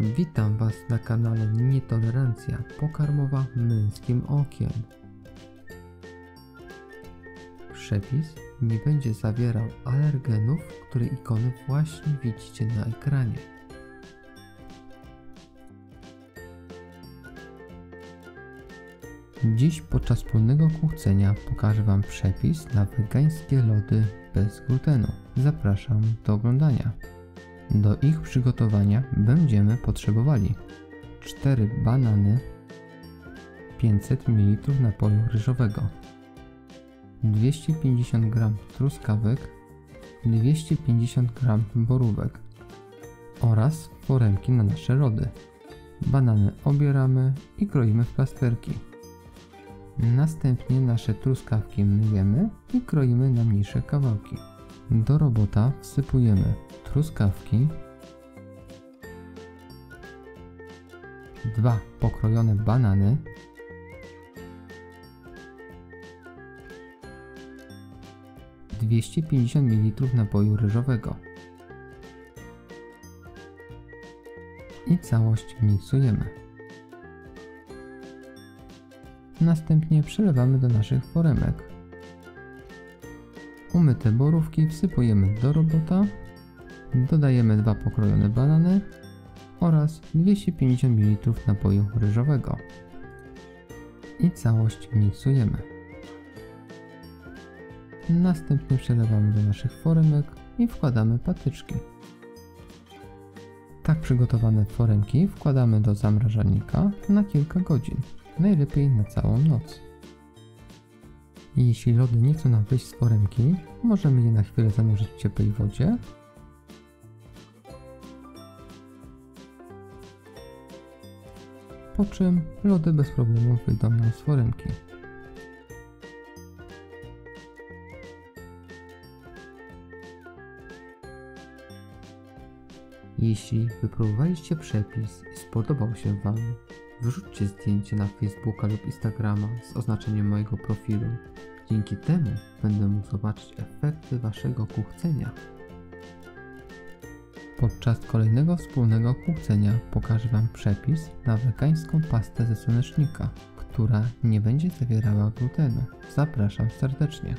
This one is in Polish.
Witam Was na kanale Nietolerancja pokarmowa męskim okiem. Przepis nie będzie zawierał alergenów, które ikony właśnie widzicie na ekranie. Dziś podczas wspólnego kuchcenia pokażę Wam przepis na wegańskie lody bez glutenu. Zapraszam do oglądania. Do ich przygotowania będziemy potrzebowali 4 banany, 500 ml napoju ryżowego, 250 g truskawek, 250 g borówek oraz foremki na nasze lody. Banany obieramy i kroimy w plasterki. Następnie nasze truskawki myjemy i kroimy na mniejsze kawałki. Do robota wsypujemy truskawki, dwa pokrojone banany, dwieście pięćdziesiąt ml napoju ryżowego i całość miksujemy. Następnie przelewamy do naszych foremek. Umyte borówki wsypujemy do robota Dodajemy dwa pokrojone banany oraz 250 ml napoju ryżowego i całość miksujemy. Następnie przelewamy do naszych foremek i wkładamy patyczki. Tak przygotowane foremki wkładamy do zamrażalnika na kilka godzin, najlepiej na całą noc. Jeśli lody nie chcą nam wyjść z foremki, możemy je na chwilę zanurzyć w ciepłej wodzie po czym lody bez problemu wyjdą nam z foremki. Jeśli wypróbowaliście przepis i spodobał się Wam, wrzućcie zdjęcie na Facebooka lub Instagrama z oznaczeniem mojego profilu. Dzięki temu będę mógł zobaczyć efekty Waszego kuchcenia. Podczas kolejnego wspólnego kłócenia pokażę Wam przepis na wegańską pastę ze słonecznika, która nie będzie zawierała glutenu. Zapraszam serdecznie.